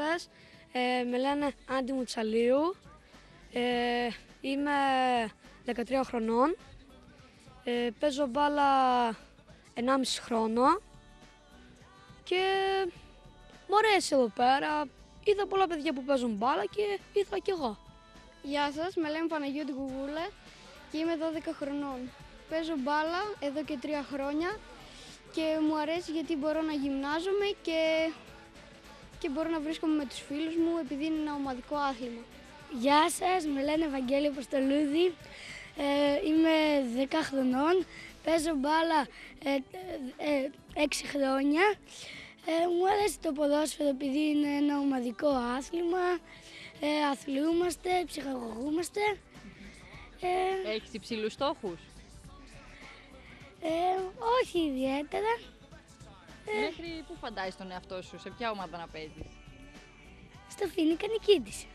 Γεια σας. Ε, με λένε Άντι Μουτσαλίου. Ε, είμαι 13 χρονών. Ε, παίζω μπάλα 1,5 χρόνο. Και μου αρέσει εδώ πέρα. Είδα πολλά παιδιά που παίζουν μπάλα και ήθελα κι εγώ. Γεια σας, με λέμε Παναγιώτη Κουβούλα και είμαι 12 χρονών. Παίζω μπάλα εδώ και 3 χρόνια και μου αρέσει γιατί μπορώ να γυμνάζομαι και, και μπορώ να βρίσκομαι με τους φίλους μου επειδή είναι ένα ομαδικό άθλημα. Γεια σας, με λένε Ευαγγέλιο Ποστολούδη. Ε, είμαι 10 χρονών, παίζω μπάλα ε, 6 χρόνια. Ε, μου αρέσει το ποδόσφαιρο επειδή είναι ένα ομαδικό άθλημα. Ε, αθλούμαστε, ψυχαγωγούμαστε. Ε, Έχεις υψηλούς στόχους; Ε, όχι ιδιαίτερα. Μέχρι πού φαντάζεσαι τον εαυτό σου, σε ποια ομάδα να παίζεις; Στο Φίνικα Νικήτης.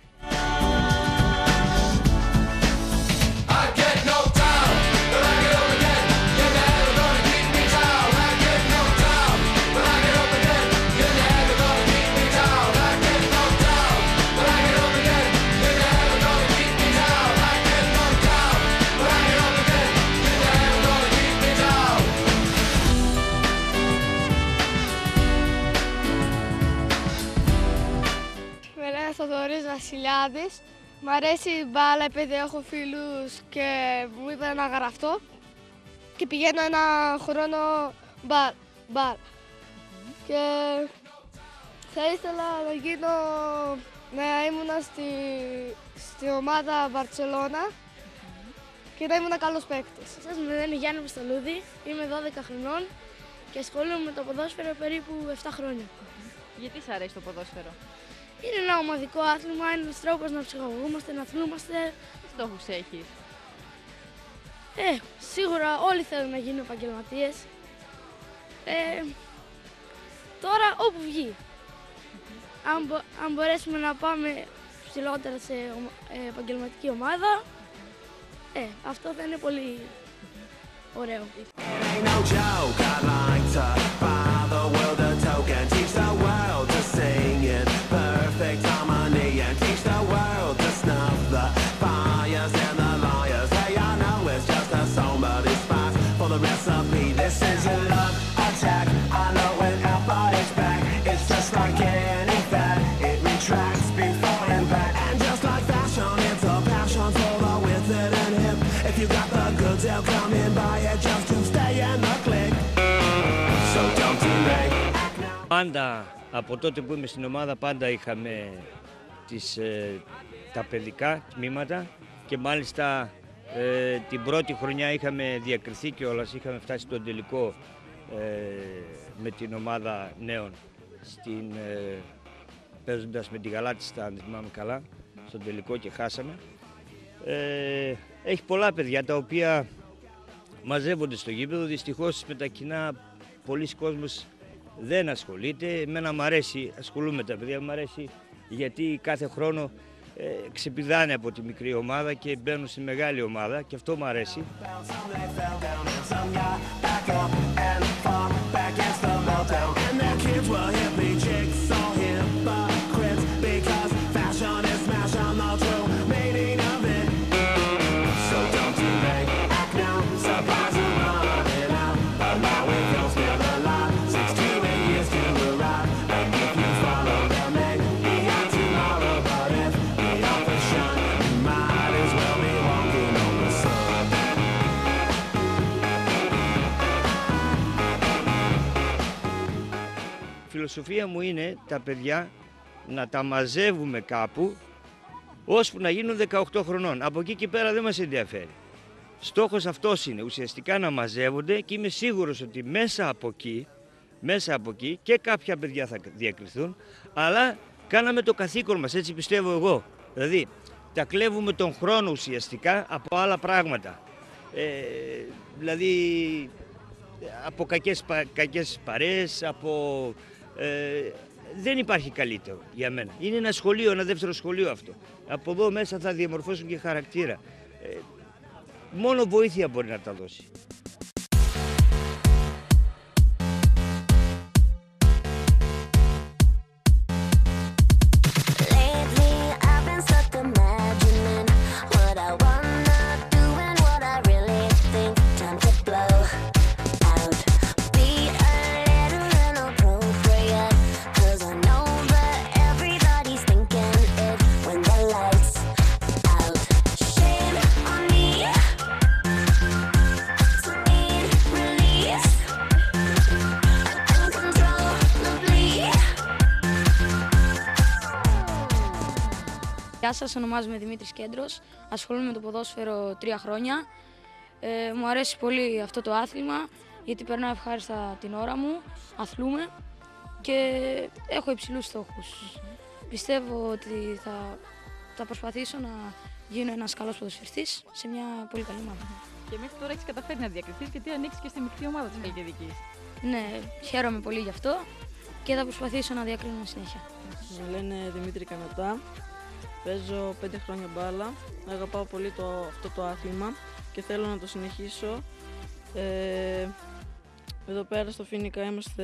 Βασιλιάδης. Μ' αρέσει η μπάλα επειδή έχω φίλους και μου είπαν να γραφτώ. Και πηγαίνω ένα χρόνο μπάλ. μπάλ. Και θα ήθελα να γίνω, να ήμουν στη, στη ομάδα Μπαρτσελώνα και να ήμουν καλός παίκτης. Σας με λένε Γιάννη Ποστολούδη, είμαι 12 χρονών και ασχολούμαι με το ποδόσφαιρο περίπου 7 χρόνια. Γιατί σ' αρέσει το ποδόσφαιρο; Είναι ένα ομαδικό άθλημα, είναι ένας τρόπος να ψυχαγωγούμαστε, να αθλούμαστε. Τι στόχους έχεις; Ε, σίγουρα όλοι θέλουν να γίνουν επαγγελματίες. Ε, τώρα όπου βγει. Αν, μπο- αν μπορέσουμε να πάμε ψηλότερα σε ομα- ε, επαγγελματική ομάδα, ε, αυτό θα είναι πολύ ωραίο. Πάντα από τότε που είμαι στην ομάδα πάντα είχαμε τις, ε, τα παιδικά τμήματα και μάλιστα ε, την πρώτη χρονιά είχαμε διακριθεί κιόλας, είχαμε φτάσει στον τελικό ε, με την ομάδα νέων στην, ε, παίζοντας με τη Γαλάτιστα, αν δεν θυμάμαι καλά, στον τελικό και χάσαμε. Ε, έχει πολλά παιδιά τα οποία μαζεύονται στο γήπεδο. Δυστυχώς με τα κοινά πολλοί κόσμος δεν ασχολείται. Εμένα μου αρέσει, ασχολούμαι με τα παιδιά, μου αρέσει γιατί κάθε χρόνο ε, ξεπηδάνε από τη μικρή ομάδα και μπαίνουν στη μεγάλη ομάδα και αυτό μου αρέσει. Φιλοσοφία μου είναι τα παιδιά να τα μαζεύουμε κάπου ώσπου να γίνουν 18 χρονών. Από εκεί και πέρα δεν μας ενδιαφέρει. Στόχος αυτός είναι ουσιαστικά να μαζεύονται και είμαι σίγουρος ότι μέσα από εκεί, μέσα από εκεί και κάποια παιδιά θα διακριθούν, αλλά κάναμε το καθήκον μας, έτσι πιστεύω εγώ. Δηλαδή, τα κλέβουμε τον χρόνο ουσιαστικά από άλλα πράγματα. Ε, δηλαδή, από κακές, πα- κακές παρέες, από... ε, δεν υπάρχει καλύτερο για μένα. Είναι ένα σχολείο, ένα δεύτερο σχολείο αυτό. Από εδώ μέσα θα διαμορφώσουν και χαρακτήρα. Ε, μόνο βοήθεια μπορεί να τα δώσει. Γεια σας, ονομάζομαι Δημήτρης Κέντρος. Ασχολούμαι με το ποδόσφαιρο τρία χρόνια. Ε, μου αρέσει πολύ αυτό το άθλημα γιατί περνάω ευχάριστα την ώρα μου, αθλούμε και έχω υψηλούς στόχους. Πιστεύω ότι θα, θα προσπαθήσω να γίνω ένας καλός ποδοσφαιριστής σε μια πολύ καλή ομάδα. Και μέχρι τώρα έχεις καταφέρει να διακριθείς γιατί ανοίξει και στη μικρή ομάδα της Χαλκιδικής. Ναι, χαίρομαι πολύ γι' αυτό και θα προσπαθήσω να διακρίνω συνέχεια. Με λένε Δημήτρη Κανατά. Παίζω 5 χρόνια μπάλα. Αγαπάω πολύ το, αυτό το άθλημα και θέλω να το συνεχίσω. Ε, εδώ πέρα στο Φίνικα είμαστε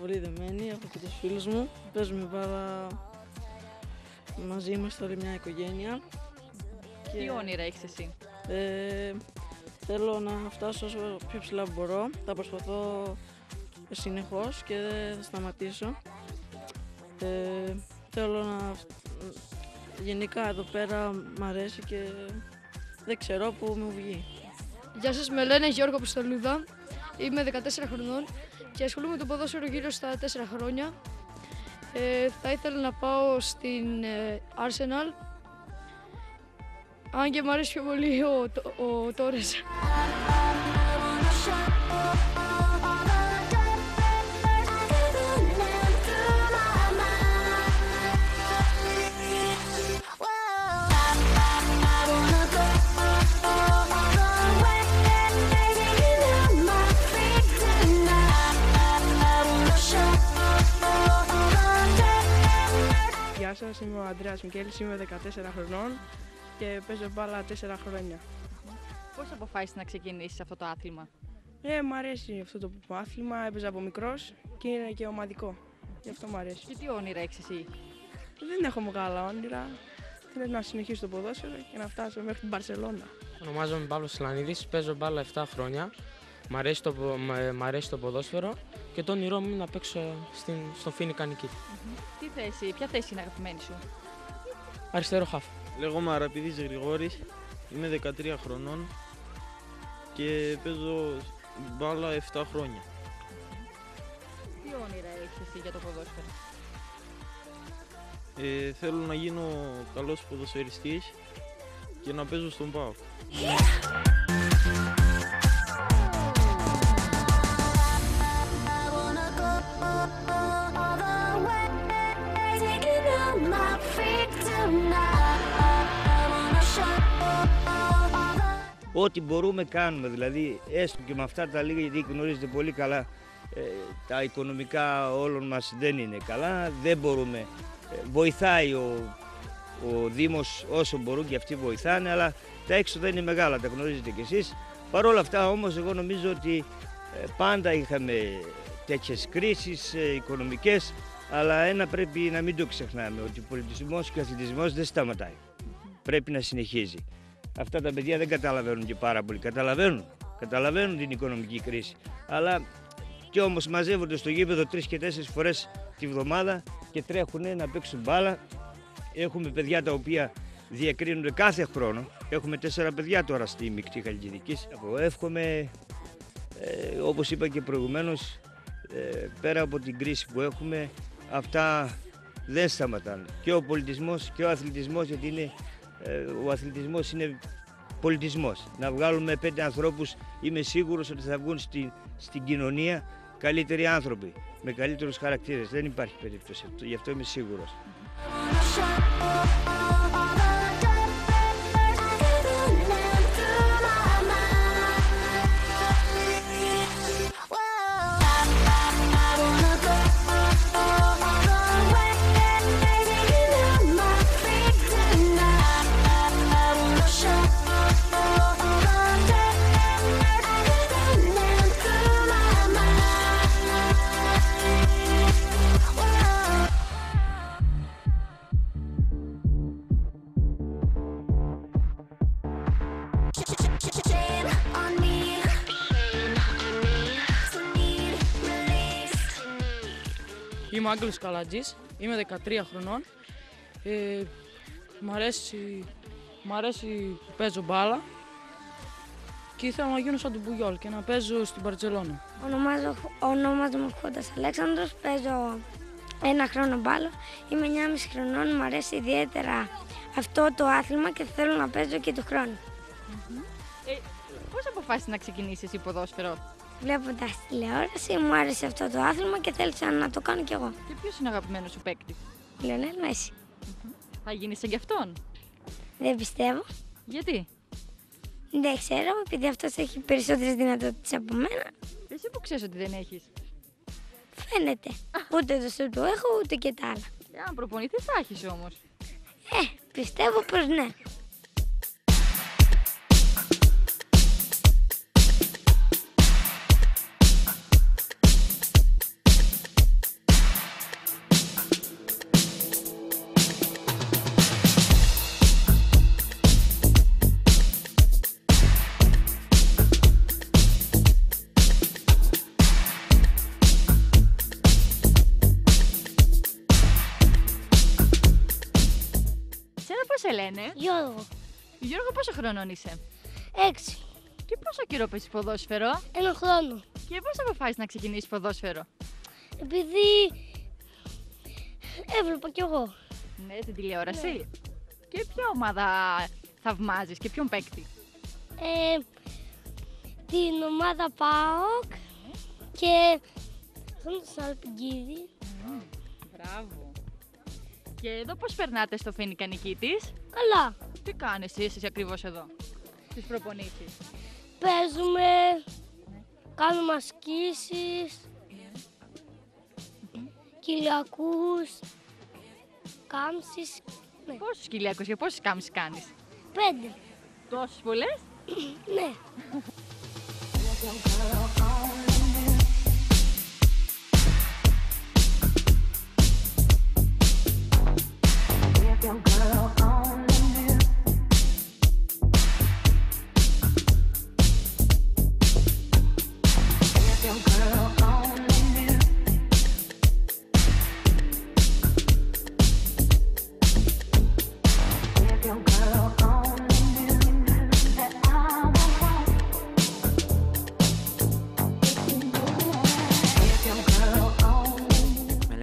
πολύ δεμένοι, έχω και τους φίλους μου. Παίζουμε μπάλα μαζί, είμαστε όλη μια οικογένεια. Τι όνειρα έχεις εσύ; Ε, θέλω να φτάσω όσο πιο ψηλά μπορώ. Θα προσπαθώ συνεχώς και δεν θα σταματήσω. Ε, θέλω να... Γενικά εδώ πέρα μ' αρέσει και δεν ξέρω που μου βγει. Γεια σας, με λένε Γιώργο Αποστολούδα. Είμαι 14 χρονών και ασχολούμαι με το ποδόσφαιρο γύρω στα 4 χρόνια. Ε, θα ήθελα να πάω στην ε, Arsenal. Αν και μου αρέσει πιο πολύ ο, ο, ο Τόρες. Σας, είμαι ο Ανδρέας Μικέλης, είμαι 14 χρονών και παίζω μπάλα 4 χρόνια. Πώς αποφάσισες να ξεκινήσεις αυτό το άθλημα; Ε, μ' αρέσει αυτό το άθλημα, έπαιζα από μικρός και είναι και ομαδικό. Γι' αυτό μου αρέσει. Και τι όνειρα έχεις εσύ; Δεν έχω μεγάλα όνειρα. Θέλω να συνεχίσω το ποδόσφαιρο και να φτάσω μέχρι την Μπαρσελόνα. Ονομάζομαι Παύλος Σλανίδης, παίζω μπάλα 7 χρόνια. Μ' αρέσει, το, πο- μ' μ' αρέσει το ποδόσφαιρο και το όνειρό μου είναι να παίξω στην, στο Φίνικα Νικήτη. Τι θέση, ποια θέση είναι αγαπημένη σου; Αριστερό χάφ. Λέγομαι Αραπηδής Γρηγόρης, είμαι 13 χρονών και παίζω μπάλα 7 χρόνια. Τι όνειρα έχεις εσύ για το ποδόσφαιρο; Ε, θέλω να γίνω καλός ποδοσφαιριστής και να παίζω στον ΠΑΟΚ. Ό,τι μπορούμε κάνουμε, δηλαδή έστω και με αυτά τα λίγα, γιατί γνωρίζετε πολύ καλά, ε, τα οικονομικά όλων μας δεν είναι καλά, δεν μπορούμε. Ε, βοηθάει ο, ο Δήμος όσο μπορούν και αυτοί βοηθάνε, αλλά τα έξοδα είναι μεγάλα, τα γνωρίζετε κι εσείς. Παρ' όλα αυτά όμως εγώ νομίζω ότι ε, πάντα είχαμε τέτοιες κρίσεις ε, οικονομικές, αλλά ένα πρέπει να μην το ξεχνάμε, ότι ο πολιτισμός και ο αθλητισμός δεν σταματάει. Πρέπει να συνεχίζει. Αυτά τα παιδιά δεν καταλαβαίνουν και πάρα πολύ. Καταλαβαίνουν, καταλαβαίνουν την οικονομική κρίση. Αλλά και όμως μαζεύονται στο γήπεδο τρεις και τέσσερις φορές τη βδομάδα και τρέχουν να παίξουν μπάλα. Έχουμε παιδιά τα οποία διακρίνονται κάθε χρόνο. Έχουμε τέσσερα παιδιά τώρα στη μεικτή Χαλκιδικής. Εγώ εύχομαι, ε, όπως είπα και προηγουμένως, ε, πέρα από την κρίση που έχουμε, αυτά δεν σταματάνε. Και ο πολιτισμός και ο αθλητισμός, γιατί είναι, ε, ο αθλητισμός είναι πολιτισμός. Να βγάλουμε πέντε ανθρώπους, είμαι σίγουρος ότι θα βγουν στη, στην κοινωνία καλύτεροι άνθρωποι, με καλύτερους χαρακτήρες. Δεν υπάρχει περίπτωση, αυτό, γι' αυτό είμαι σίγουρος. Είμαι ο Άγγελος Καλατζής, είμαι 13 χρονών. Ε, μ' αρέσει, μ' αρέσει που παίζω μπάλα και ήθελα να γίνω σαν τον Πουγιόλ και να παίζω στην Μπαρτσελώνα. Ονομάζω, ονομάζομαι Χόντας Αλέξανδρος, παίζω ένα χρόνο μπάλα. Είμαι 9,5 χρονών, μου αρέσει ιδιαίτερα αυτό το άθλημα και θέλω να παίζω και του χρόνου. Ε, πώς αποφάσισες να ξεκινήσεις εσύ ποδόσφαιρο; Βλέποντας τηλεόραση, μου άρεσε αυτό το άθλημα και θέλησα να το κάνω κι εγώ. και ποιος είναι ο αγαπημένος σου παίκτη; Λιονέλ Μέση. Θα γίνεις σαν κι αυτόν; Δεν πιστεύω. Γιατί; Δεν ξέρω, επειδή αυτός έχει περισσότερες δυνατότητες από μένα. Εσύ που ξέρεις ότι δεν έχεις. Φαίνεται. Ούτε το σου του έχω, ούτε και τα άλλα. Ε, αν προπονηθείς θα έχεις όμως. Ε, πιστεύω πως ναι. Λένε. Γιώργο, Γιώργο πόσο χρονών είσαι; έξι. Και πόσο καιρό παίζεις ποδόσφαιρο; Ένα χρόνο. Και πώς αποφάσισες να ξεκινήσεις ποδόσφαιρο; Επειδή έβλεπα κι εγώ. Ναι, στην τηλεόραση. Και ποια ομάδα θαυμάζεις και ποιον παίκτη; Ε, την ομάδα ΠΑΟΚ και τον Σαλπιγκίδη. Μπράβο. Και εδώ πώς περνάτε στο Φίνικα Νικήτης. Καλά. Τι κάνεις εσύ, εσύ ακριβώς εδώ. Τις προπονήσεις; Παίζουμε, κάνουμε ασκήσεις, κυλιακούς, κάμψεις. Ναι. Πόσους κυλιακούς και πόσες κάμψεις κάνεις; Πέντε. Τόσες πολλές; Ναι.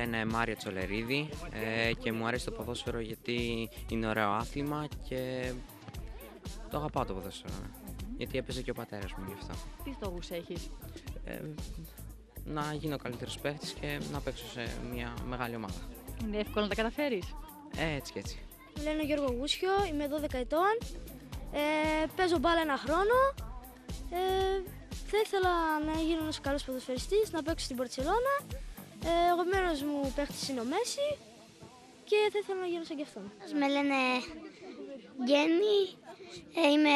Με λένε Μάριο Τσολερίδη ε, και μου αρέσει το ποδόσφαιρο γιατί είναι ωραίο άθλημα και το αγαπάω το ποδόσφαιρο. ναι. Γιατί έπαιζε και ο πατέρας μου γι' αυτό. Τι στόχους έχεις; Ε, να γίνω καλύτερος παίχτης και να παίξω σε μια μεγάλη ομάδα. Είναι εύκολο να τα καταφέρεις; Ε, έτσι και έτσι. Με λένε Γιώργο Γούσιο, είμαι 12 ετών. Ε, παίζω μπάλα ένα χρόνο. Ε, θα ήθελα να γίνω ένας καλός ποδοσφαιριστής, να παίξω στην Πορτσελώνα. Ε, ο αγαπημένος μου παίχτης είναι ο Μέση και θα ήθελα να γίνω σαν κι αυτόν. Με λένε Γέννη, ε, είμαι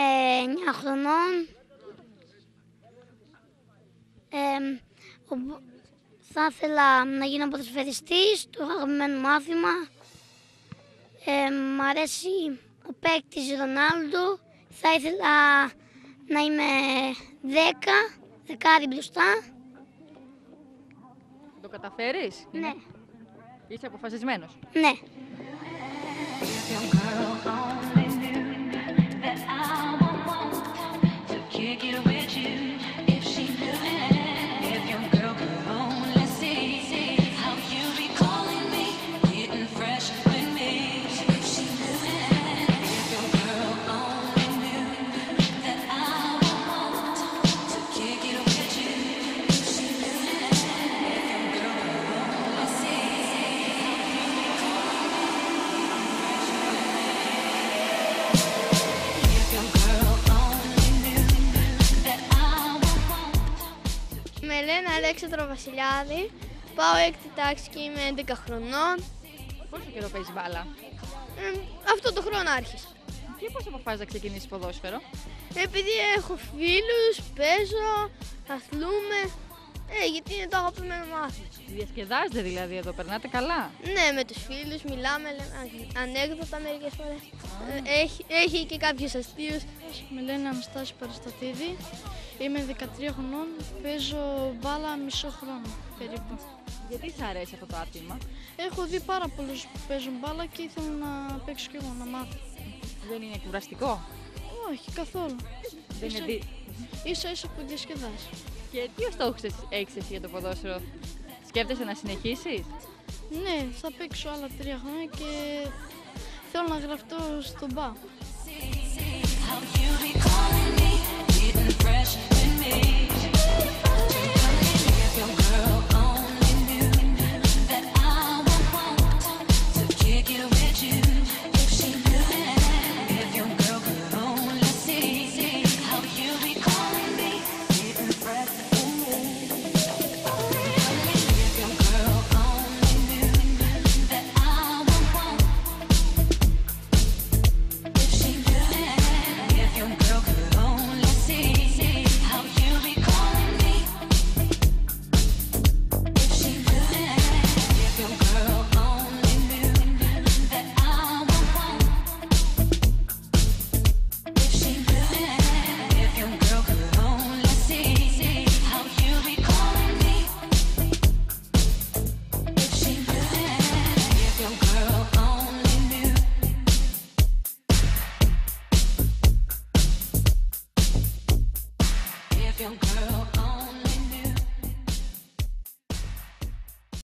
9 χρονών. Ε, ο- θα ήθελα να γίνω ποδοσφαιριστής, το αγαπημένο μάθημα. Ε, μ' αρέσει ο παίκτης Ρονάλντο. Θα ήθελα να είμαι 10, δεκάρι μπροστά. Το καταφέρεις; Ναι, Είσαι αποφασισμένος; ναι. Αλέξανδρο Βασιλιάδη. Πάω έκτη τάξη και είμαι 11 χρονών. Πόσο καιρό παίζεις μπάλα; Ε, αυτό το χρόνο άρχισα. Και πώς αποφάσισες να ξεκινήσεις ποδόσφαιρο; Επειδή έχω φίλους, παίζω, αθλούμε. Ε, γιατί είναι το αγαπημένο μάθημα. Διασκεδάζετε δηλαδή εδώ, περνάτε καλά. Ναι, με τους φίλους μιλάμε, λέμε αν- ανέκδοτα μερικές φορές. Ε, έχει, έχει και κάποιους αστείους. Με λένε Αναστάση Παριστατίδη, είμαι 13 χρονών, παίζω μπάλα μισό χρόνο περίπου. Γιατί σ' αρέσει αυτό το άθλημα; Έχω δει πάρα πολλούς που παίζουν μπάλα και ήθελα να παίξω κι εγώ, να μάθω. Δεν είναι κουραστικό; Όχι, καθόλου. Δεν είναι Ίσα- δι... Ίσα ίσα που διασκεδάζεις. Και τι στόχου έχεις εσύ για το ποδόσφαιρο, Σκέφτεσαι να συνεχίσεις, Ναι, θα παίξω άλλα τρία χρόνια και θέλω να γραφτώ στον μπα. How you be calling me, even fresh in me.